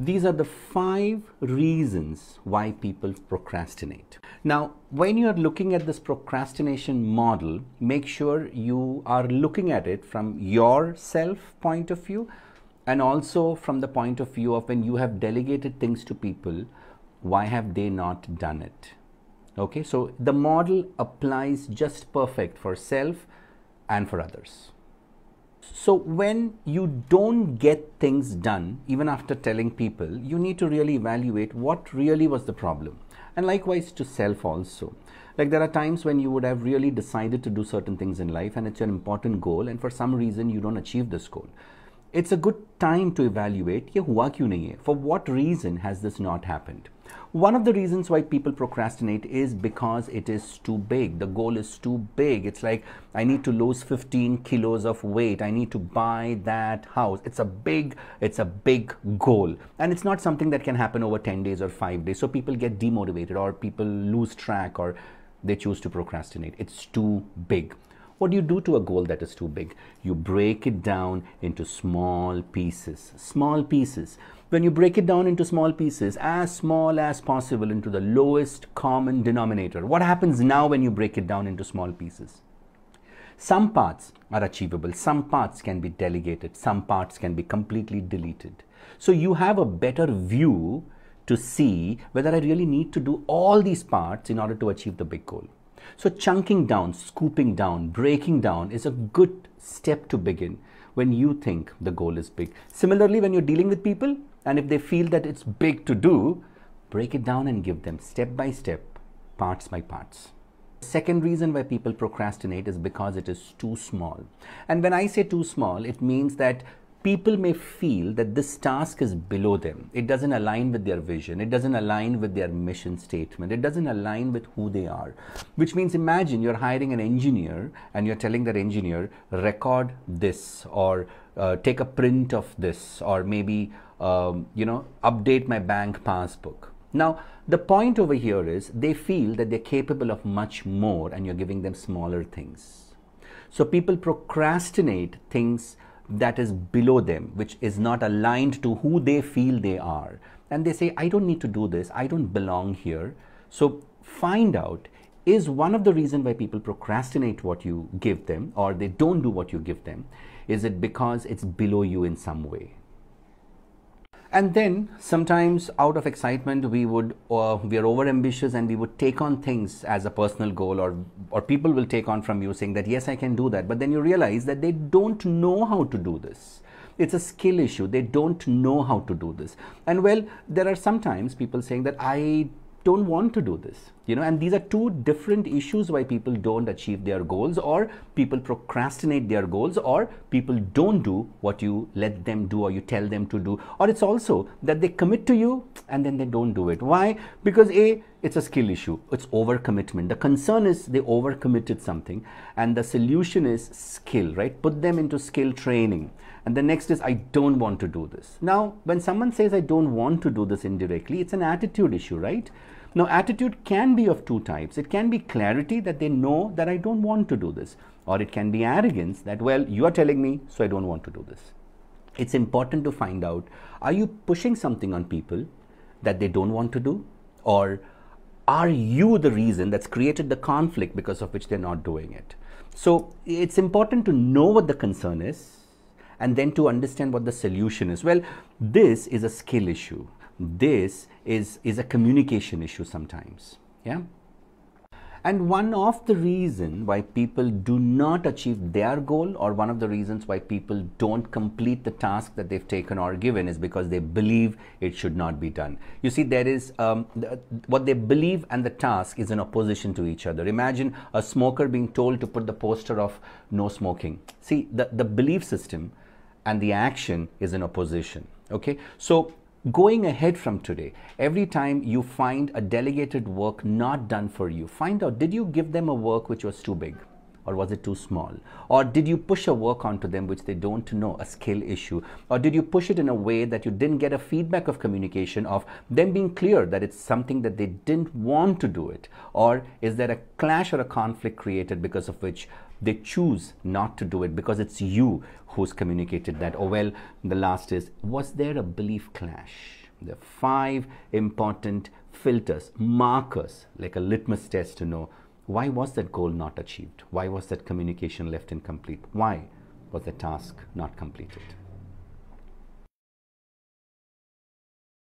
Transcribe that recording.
these are the five reasons why people procrastinate. Now, when you are looking at this procrastination model, make sure you are looking at it from your self point of view and also from the point of view of when you have delegated things to people, why have they not done it? Okay, so the model applies just perfect for self and for others. So, when you don't get things done, even after telling people, you need to really evaluate what really was the problem. And likewise to self also. Like there are times when you would have really decided to do certain things in life and it's an important goal, and for some reason you don't achieve this goal. It's a good time to evaluate, ye? For what reason has this not happened? One of the reasons why people procrastinate is because it is too big. The goal is too big. It's like, I need to lose 15 kilos of weight. I need to buy that house. It's a big, it's a big goal. And it's not something that can happen over 10 days or five days. So people get demotivated or people lose track or they choose to procrastinate. It's too big. What do you do to a goal that is too big? You break it down into small pieces. Small pieces. When you break it down into small pieces, as small as possible into the lowest common denominator, what happens now when you break it down into small pieces? Some parts are achievable, some parts can be delegated, some parts can be completely deleted. So you have a better view to see whether I really need to do all these parts in order to achieve the big goal. So chunking down, scooping down, breaking down is a good step to begin when you think the goal is big. Similarly, when you're dealing with people and if they feel that it's big to do, break it down and give them step by step, parts by parts. Second reason why people procrastinate is because it is too small. And when I say too small, it means that people may feel that this task is below them. It doesn't align with their vision. It doesn't align with their mission statement. It doesn't align with who they are. Which means imagine you're hiring an engineer and you're telling that engineer, record this or uh, take a print of this or maybe, um, you know, update my bank passbook. Now, the point over here is they feel that they're capable of much more and you're giving them smaller things. So people procrastinate things that is below them, which is not aligned to who they feel they are. And they say, I don't need to do this, I don't belong here. So find out is one of the reason why people procrastinate what you give them or they don't do what you give them is it because it's below you in some way and then sometimes out of excitement we would uh, we are over ambitious and we would take on things as a personal goal or or people will take on from you saying that yes i can do that. But then you realize that they don't know how to do this. It's a skill issue. They don't know how to do this. And well there are sometimes people saying that i don't want to do this you know and these are two different issues why people don't achieve their goals or people procrastinate their goals or people don't do what you let them do or you tell them to do. Or it's also that they commit to you and then they don't do it. Why? Because a it's a skill issue. It's overcommitment. The concern is they overcommitted something and the solution is skill right? Put them into skill training. And the next is i don't want to do this. Now when someone says i don't want to do this indirectly it's an attitude issue right now, attitude can be of two types. It can be clarity that they know that I don't want to do this, or it can be arrogance that, well, you are telling me, so I don't want to do this. It's important to find out are you pushing something on people that they don't want to do, or are you the reason that's created the conflict because of which they're not doing it? So, it's important to know what the concern is and then to understand what the solution is. Well, this is a skill issue this is, is a communication issue sometimes. Yeah. And one of the reason why people do not achieve their goal or one of the reasons why people don't complete the task that they've taken or given is because they believe it should not be done. You see, there is um, the, what they believe and the task is in opposition to each other. Imagine a smoker being told to put the poster of no smoking. See, the, the belief system and the action is in opposition. Okay, so Going ahead from today, every time you find a delegated work not done for you, find out did you give them a work which was too big? Or was it too small? Or did you push a work onto them which they don't know, a skill issue? Or did you push it in a way that you didn't get a feedback of communication of them being clear that it's something that they didn't want to do it? Or is there a clash or a conflict created because of which they choose not to do it because it's you who's communicated that. Oh, well, the last is, was there a belief clash? Are five important filters, markers, like a litmus test to know why was that goal not achieved? Why was that communication left incomplete? Why was the task not completed?